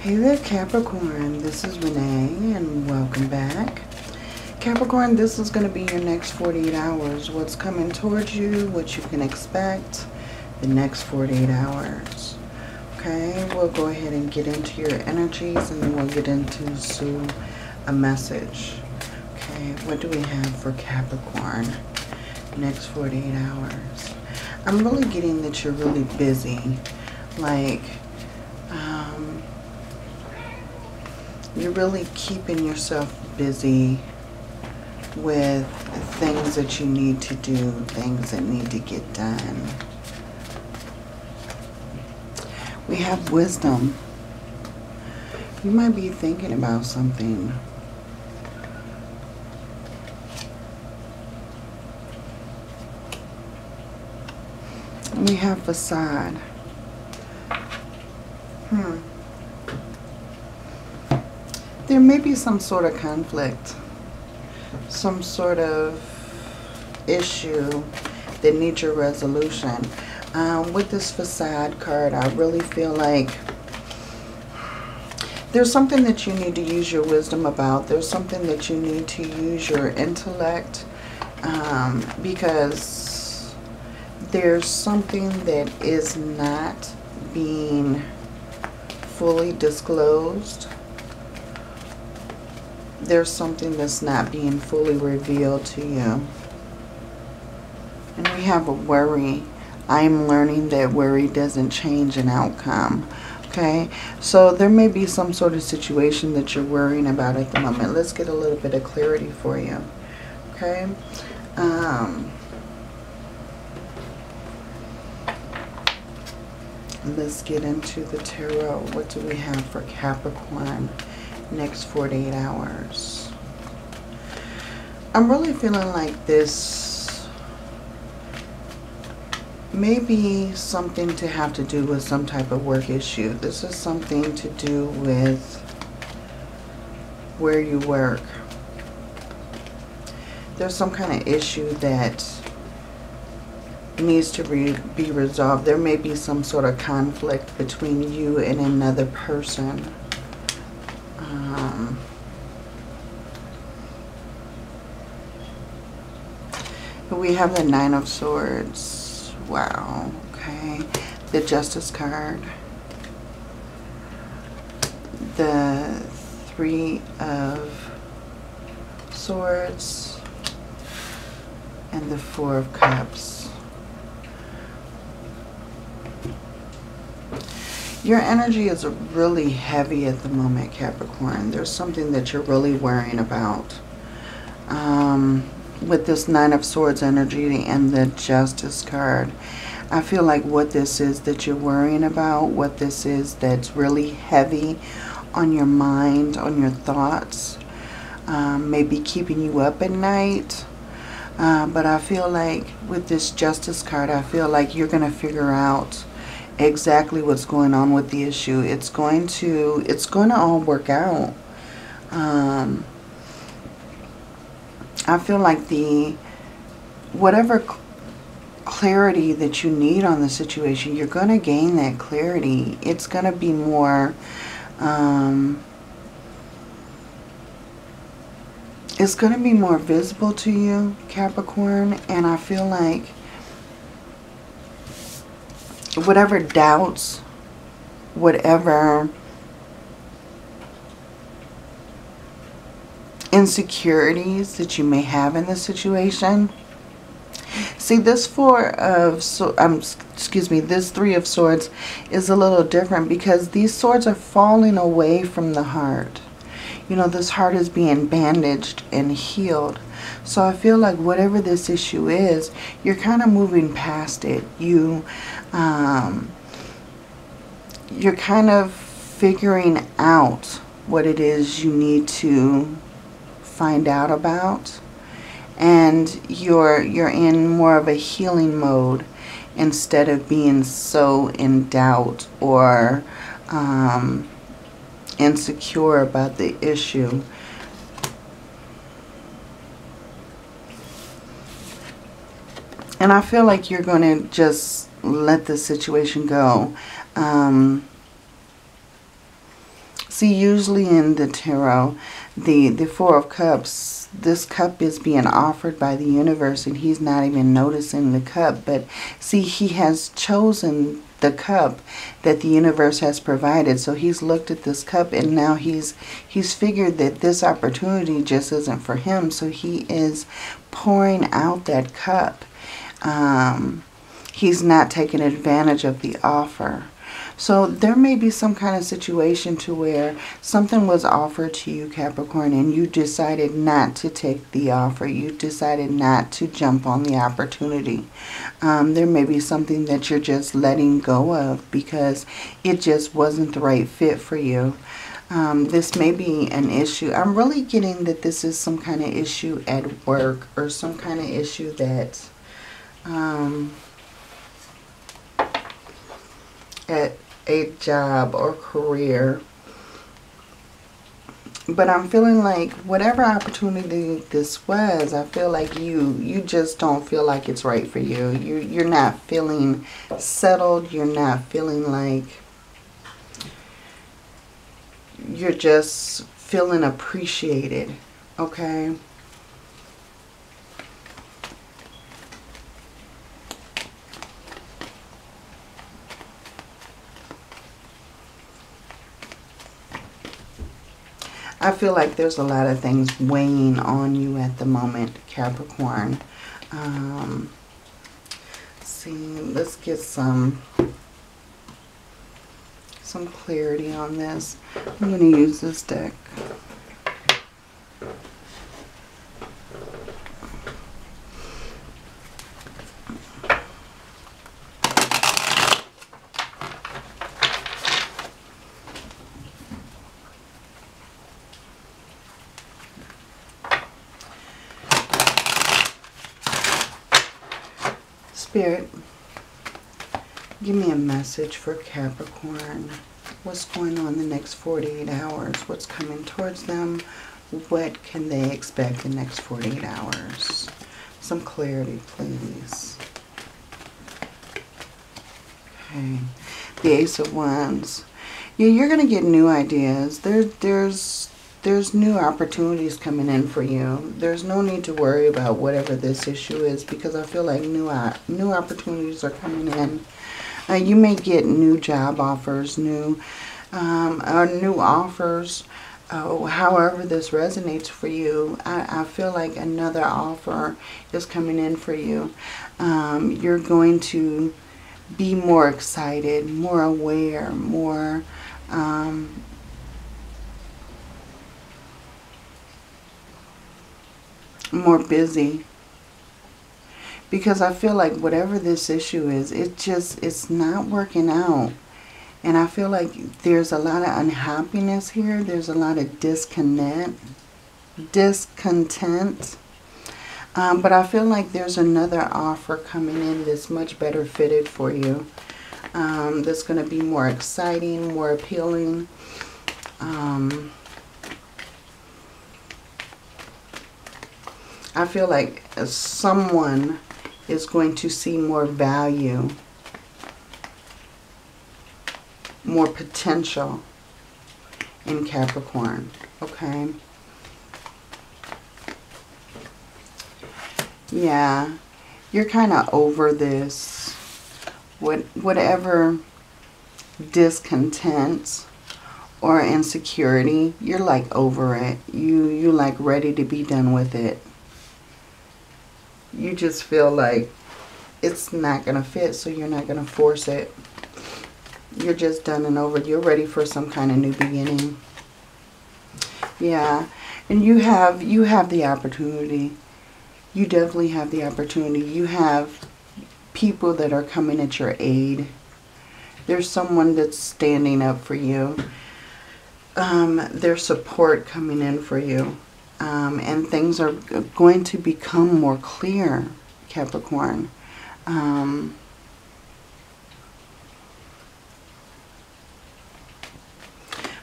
Hey there Capricorn, this is Renee and welcome back. Capricorn, this is going to be your next 48 hours. What's coming towards you, what you can expect the next 48 hours. Okay, we'll go ahead and get into your energies and then we'll get into a message. Okay, what do we have for Capricorn? Next 48 hours. I'm really getting that you're really busy. Like, you're really keeping yourself busy with things that you need to do, things that need to get done. We have wisdom. You might be thinking about something. We have facade. Hmm there may be some sort of conflict, some sort of issue that needs your resolution. Um, with this facade card, I really feel like there's something that you need to use your wisdom about. There's something that you need to use your intellect um, because there's something that is not being fully disclosed there's something that's not being fully revealed to you. And we have a worry. I'm learning that worry doesn't change an outcome. Okay, so there may be some sort of situation that you're worrying about at the moment. Let's get a little bit of clarity for you. Okay. Um, let's get into the tarot. What do we have for Capricorn? Next 48 hours. I'm really feeling like this may be something to have to do with some type of work issue. This is something to do with where you work. There's some kind of issue that needs to re be resolved. There may be some sort of conflict between you and another person. We have the Nine of Swords. Wow. Okay. The Justice card. The Three of Swords. And the Four of Cups. Your energy is really heavy at the moment, Capricorn. There's something that you're really worrying about. Um, with this Nine of Swords energy and the Justice card. I feel like what this is that you're worrying about, what this is that's really heavy on your mind, on your thoughts, um, maybe keeping you up at night. Uh, but I feel like with this Justice card, I feel like you're going to figure out exactly what's going on with the issue. It's going to, it's going to all work out. Um, I feel like the, whatever clarity that you need on the situation, you're going to gain that clarity. It's going to be more, um, it's going to be more visible to you, Capricorn, and I feel like whatever doubts, whatever insecurities that you may have in this situation. See, this four of, so, um, excuse me, this three of swords is a little different because these swords are falling away from the heart. You know, this heart is being bandaged and healed. So I feel like whatever this issue is, you're kind of moving past it. You, um, you're kind of figuring out what it is you need to find out about and you're you're in more of a healing mode instead of being so in doubt or um, insecure about the issue And I feel like you're going to just let the situation go. Um, See, usually in the tarot, the, the Four of Cups, this cup is being offered by the universe and he's not even noticing the cup. But see, he has chosen the cup that the universe has provided. So he's looked at this cup and now he's he's figured that this opportunity just isn't for him. So he is pouring out that cup. Um, he's not taking advantage of the offer. So there may be some kind of situation to where something was offered to you, Capricorn, and you decided not to take the offer. You decided not to jump on the opportunity. Um, there may be something that you're just letting go of because it just wasn't the right fit for you. Um, this may be an issue. I'm really getting that this is some kind of issue at work or some kind of issue that um, at a job or career. But I'm feeling like whatever opportunity this was, I feel like you you just don't feel like it's right for you. You you're not feeling settled. You're not feeling like you're just feeling appreciated. Okay? I feel like there's a lot of things weighing on you at the moment, Capricorn. Um, see, let's get some some clarity on this. I'm going to use this deck. Give me a message for Capricorn. What's going on the next 48 hours? What's coming towards them? What can they expect the next 48 hours? Some clarity, please. Okay. The Ace of Wands. Yeah, you're going to get new ideas. There, there's there's new opportunities coming in for you. There's no need to worry about whatever this issue is because I feel like new uh, new opportunities are coming in. Uh, you may get new job offers, new um, or new offers. Uh, however this resonates for you, I, I, feel like another offer is coming in for you. Um, you're going to be more excited, more aware, more um, more busy because I feel like whatever this issue is, it just, it's not working out. And I feel like there's a lot of unhappiness here. There's a lot of discontent. Discontent. Um, but I feel like there's another offer coming in that's much better fitted for you. Um, that's going to be more exciting, more appealing. Um, I feel like someone is going to see more value, more potential in Capricorn, okay? Yeah, you're kind of over this, what, whatever discontent or insecurity, you're like over it. You, you like ready to be done with it you just feel like it's not going to fit, so you're not going to force it. You're just done and over. You're ready for some kind of new beginning. Yeah, and you have you have the opportunity. You definitely have the opportunity. You have people that are coming at your aid. There's someone that's standing up for you. Um, there's support coming in for you um, and things are going to become more clear, Capricorn. Um,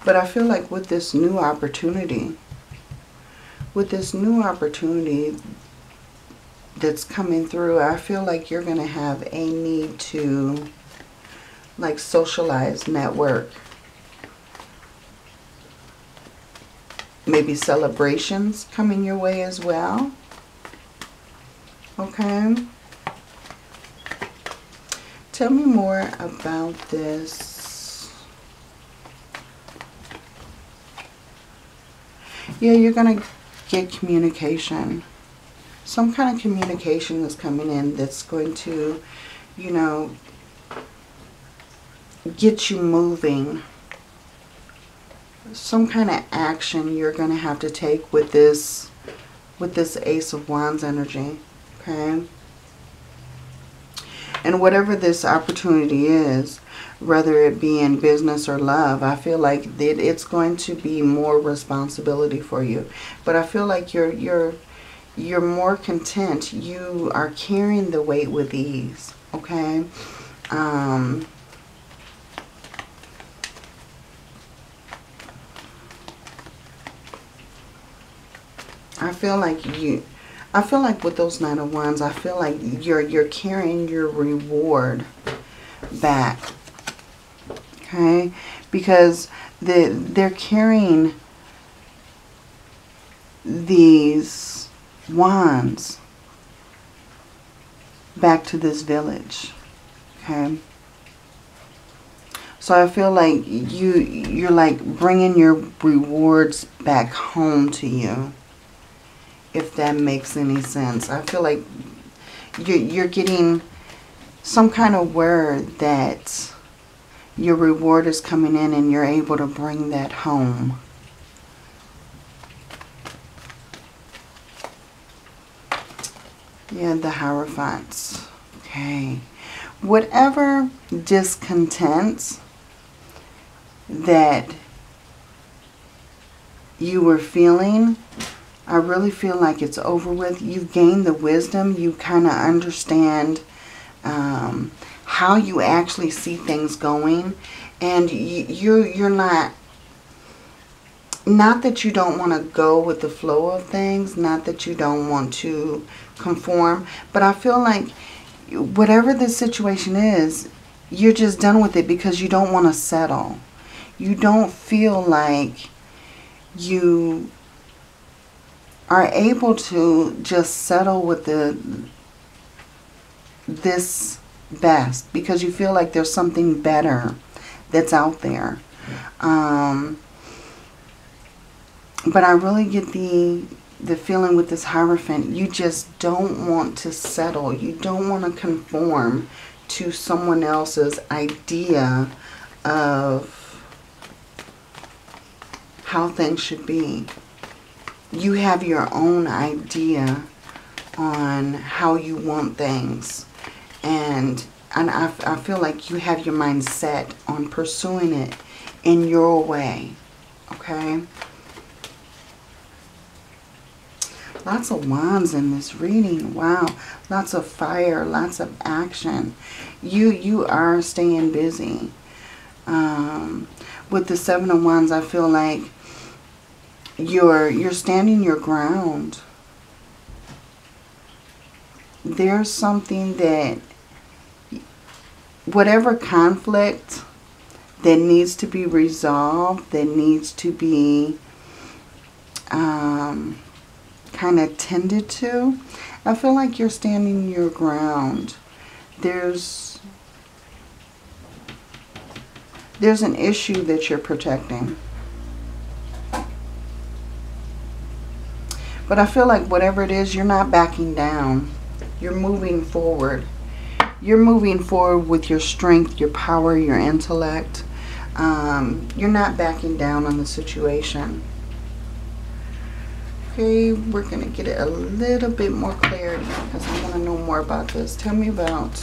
but I feel like with this new opportunity, with this new opportunity that's coming through, I feel like you're going to have a need to like socialize, network, maybe celebrations coming your way as well. Okay. Tell me more about this. Yeah, you're going to get communication. Some kind of communication is coming in that's going to, you know, get you moving. Some kind of action you're going to have to take with this with this Ace of Wands energy. Okay? And whatever this opportunity is, whether it be in business or love, I feel like that it's going to be more responsibility for you. But I feel like you're you're you're more content. You are carrying the weight with ease. Okay? Um I feel like you I feel like with those Nine of Wands, I feel like you're you're carrying your reward back. Okay? Because the they're carrying these wands back to this village. Okay? So I feel like you you're like bringing your rewards back home to you if that makes any sense. I feel like you're, you're getting some kind of word that your reward is coming in and you're able to bring that home. Yeah, the Hierophants. Okay. Whatever discontent that you were feeling I really feel like it's over with. You've gained the wisdom. You kind of understand um, how you actually see things going. And you, you're, you're not, not that you don't want to go with the flow of things. Not that you don't want to conform. But I feel like whatever the situation is, you're just done with it because you don't want to settle. You don't feel like you are able to just settle with the this best because you feel like there's something better that's out there. Um, but I really get the the feeling with this Hierophant, you just don't want to settle. You don't want to conform to someone else's idea of how things should be you have your own idea on how you want things. And, and I, I feel like you have your mind set on pursuing it in your way. Okay? Lots of wands in this reading. Wow. Lots of fire. Lots of action. You, you are staying busy. Um, with the Seven of Wands, I feel like you're you're standing your ground. There's something that whatever conflict that needs to be resolved that needs to be um, kind of tended to I feel like you're standing your ground. There's there's an issue that you're protecting But I feel like whatever it is, you're not backing down. You're moving forward. You're moving forward with your strength, your power, your intellect. Um, you're not backing down on the situation. Okay, we're going to get it a little bit more clarity because I want to know more about this. Tell me about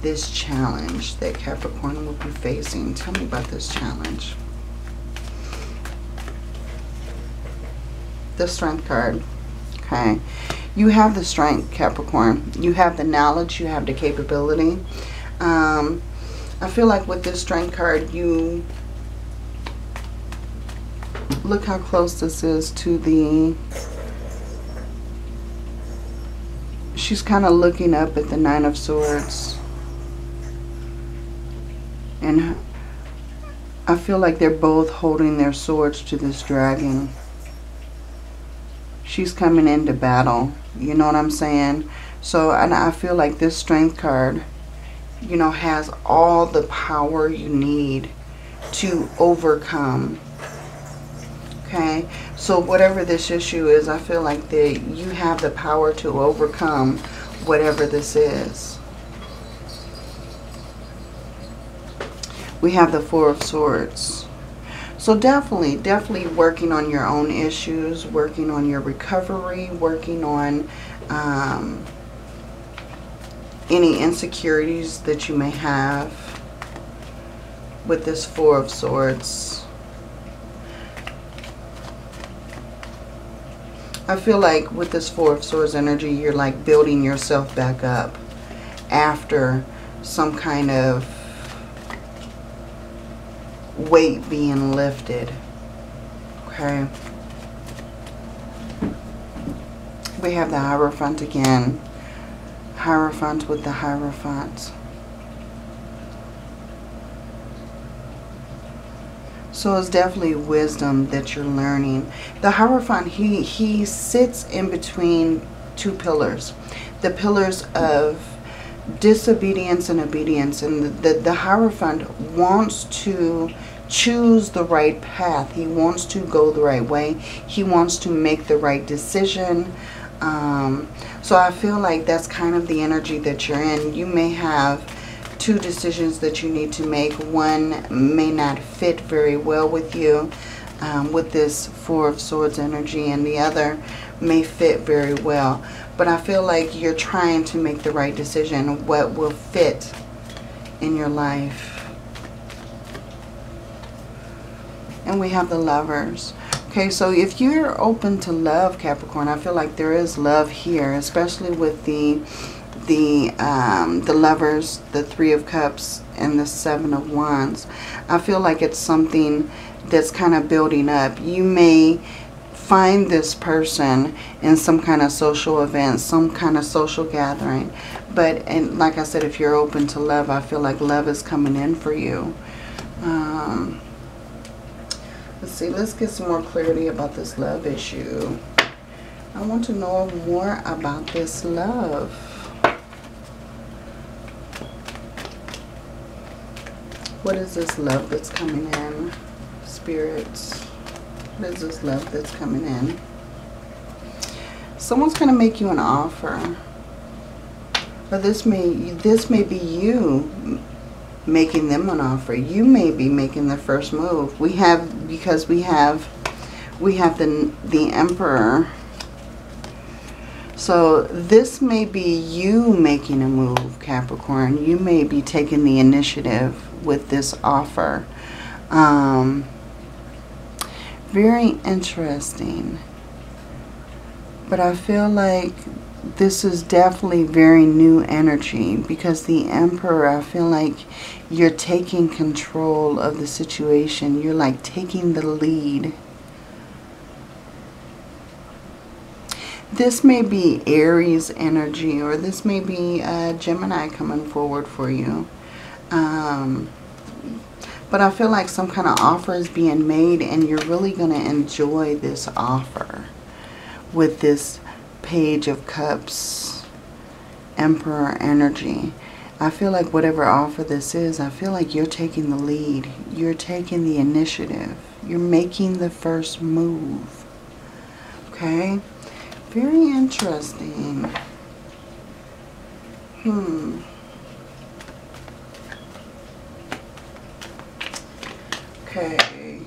this challenge that Capricorn will be facing. Tell me about this challenge. The strength card. Okay. You have the strength, Capricorn. You have the knowledge. You have the capability. Um, I feel like with this strength card, you... Look how close this is to the... She's kind of looking up at the Nine of Swords. And I feel like they're both holding their swords to this dragon. She's coming into battle. You know what I'm saying? So, and I feel like this strength card, you know, has all the power you need to overcome. Okay? So whatever this issue is, I feel like that you have the power to overcome whatever this is. We have the Four of Swords. So definitely, definitely working on your own issues, working on your recovery, working on um, any insecurities that you may have with this Four of Swords. I feel like with this Four of Swords energy, you're like building yourself back up after some kind of weight being lifted. Okay. We have the Hierophant again. Hierophant with the Hierophant. So it's definitely wisdom that you're learning. The Hierophant, he, he sits in between two pillars. The pillars of disobedience and obedience. And the, the, the Hierophant wants to choose the right path. He wants to go the right way. He wants to make the right decision. Um, so I feel like that's kind of the energy that you're in. You may have two decisions that you need to make. One may not fit very well with you um, with this Four of Swords energy and the other may fit very well. But I feel like you're trying to make the right decision, what will fit in your life. And we have the lovers. Okay, so if you're open to love, Capricorn, I feel like there is love here, especially with the the um, the lovers, the Three of Cups, and the Seven of Wands. I feel like it's something that's kind of building up. You may find this person in some kind of social event, some kind of social gathering. But, and like I said, if you're open to love, I feel like love is coming in for you. Um, Let's see, let's get some more clarity about this love issue. I want to know more about this love. What is this love that's coming in? Spirits. This love that's coming in? Someone's going to make you an offer. But this may this may be you making them an offer. You may be making the first move. We have, because we have, we have the, the Emperor. So this may be you making a move, Capricorn. You may be taking the initiative with this offer. Um, very interesting. But I feel like this is definitely very new energy because the Emperor, I feel like you're taking control of the situation. You're like taking the lead. This may be Aries energy or this may be uh, Gemini coming forward for you. Um, but I feel like some kind of offer is being made and you're really going to enjoy this offer with this Page of Cups, Emperor energy. I feel like whatever offer this is, I feel like you're taking the lead. You're taking the initiative. You're making the first move. Okay? Very interesting. Hmm. Okay.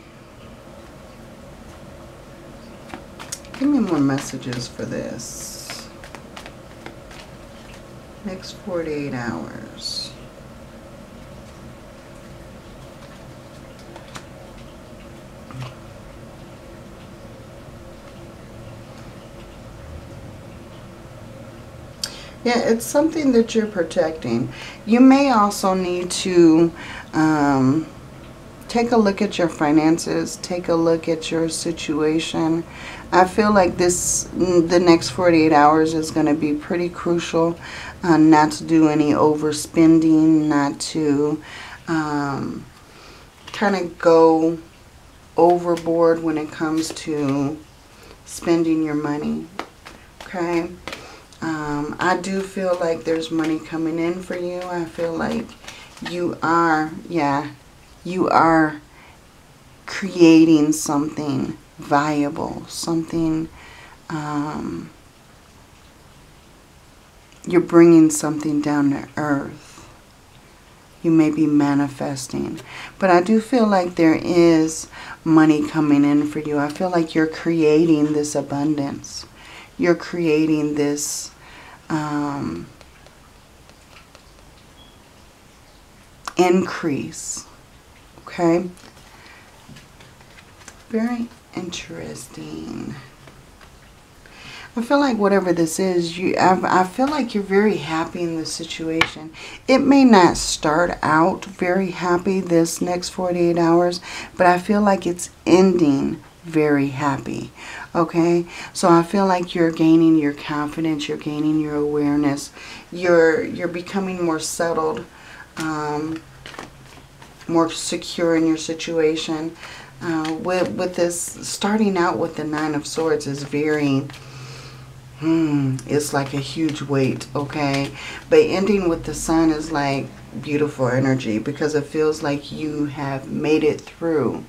Give me more messages for this. Next 48 hours. Yeah, it's something that you're protecting. You may also need to um, take a look at your finances. Take a look at your situation. I feel like this, the next 48 hours is going to be pretty crucial. Uh, not to do any overspending, not to, um, kind of go overboard when it comes to spending your money. Okay. Um, I do feel like there's money coming in for you. I feel like you are, yeah, you are creating something viable, something, um, you're bringing something down to earth. You may be manifesting. But I do feel like there is money coming in for you. I feel like you're creating this abundance. You're creating this um, increase. Okay? Very interesting. I feel like whatever this is, you I, I feel like you're very happy in this situation. It may not start out very happy this next 48 hours, but I feel like it's ending very happy. Okay? So I feel like you're gaining your confidence, you're gaining your awareness. You're you're becoming more settled, um, more secure in your situation. Uh, with, with this, starting out with the Nine of Swords is very Hmm, it's like a huge weight, okay? But ending with the sun is like beautiful energy because it feels like you have made it through.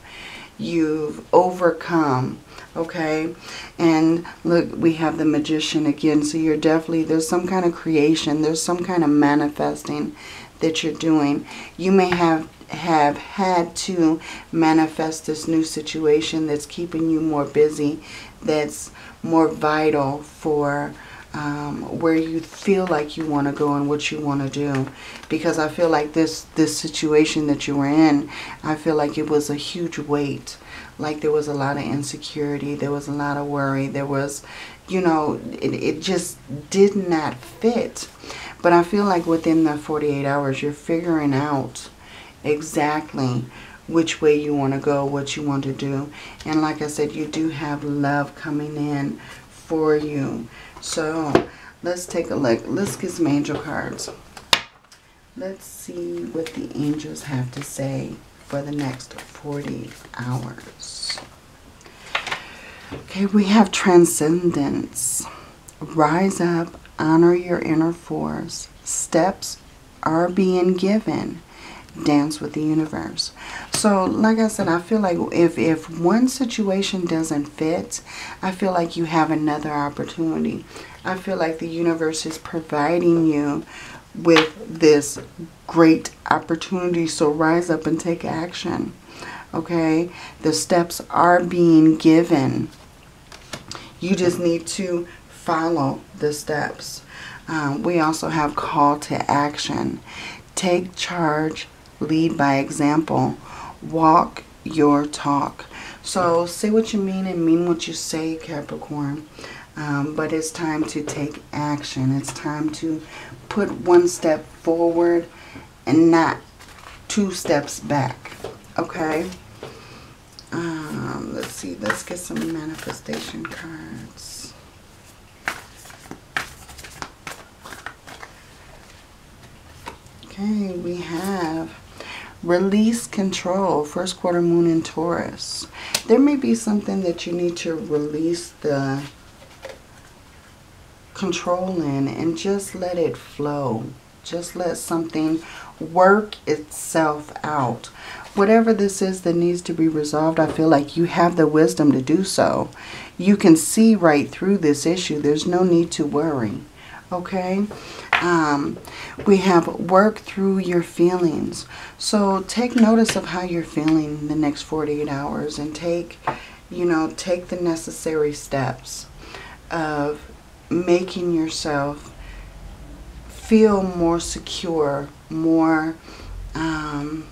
You've overcome, okay? And look, we have the magician again. So you're definitely, there's some kind of creation. There's some kind of manifesting that you're doing. You may have have had to manifest this new situation that's keeping you more busy, that's more vital for um, where you feel like you want to go and what you want to do. Because I feel like this, this situation that you were in, I feel like it was a huge weight. Like there was a lot of insecurity. There was a lot of worry. There was, you know, it, it just did not fit. But I feel like within the 48 hours, you're figuring out exactly which way you want to go, what you want to do. And like I said, you do have love coming in for you. So let's take a look. Let's get some angel cards. Let's see what the angels have to say for the next 40 hours. Okay, we have transcendence. Rise up, honor your inner force. Steps are being given dance with the universe. So, like I said, I feel like if, if one situation doesn't fit, I feel like you have another opportunity. I feel like the universe is providing you with this great opportunity. So rise up and take action. Okay? The steps are being given. You just need to follow the steps. Um, we also have call to action. Take charge lead by example. Walk your talk. So say what you mean and mean what you say, Capricorn. Um, but it's time to take action. It's time to put one step forward and not two steps back. Okay? Um, let's see. Let's get some manifestation cards. Okay, we have Release control, first quarter moon in Taurus. There may be something that you need to release the control in and just let it flow. Just let something work itself out. Whatever this is that needs to be resolved, I feel like you have the wisdom to do so. You can see right through this issue. There's no need to worry. Okay? Um, we have work through your feelings. So take notice of how you're feeling the next 48 hours and take, you know, take the necessary steps of making yourself feel more secure, more, um,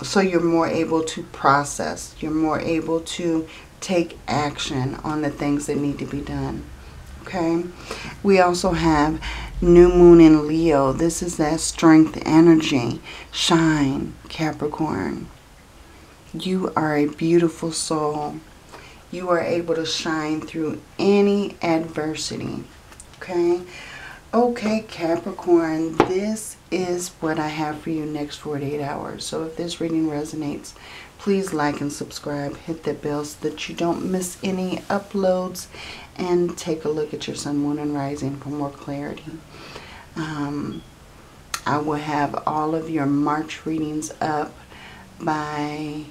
so you're more able to process. You're more able to take action on the things that need to be done okay. We also have new moon in leo. This is that strength energy. Shine capricorn. You are a beautiful soul. You are able to shine through any adversity. Okay? Okay, Capricorn, this is what I have for you next 48 hours. So if this reading resonates, please like and subscribe. Hit that bell so that you don't miss any uploads. And take a look at your sun, moon, and rising for more clarity. Um, I will have all of your March readings up by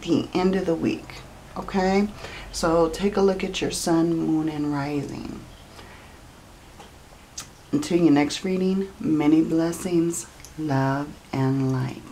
the end of the week. Okay? So take a look at your sun, moon, and rising. Until your next reading, many blessings, love, and light.